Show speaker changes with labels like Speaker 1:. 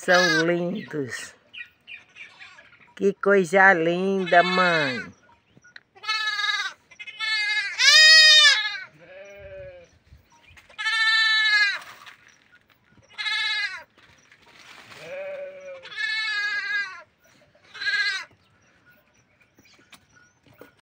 Speaker 1: são lindos. Que coisa linda, mãe.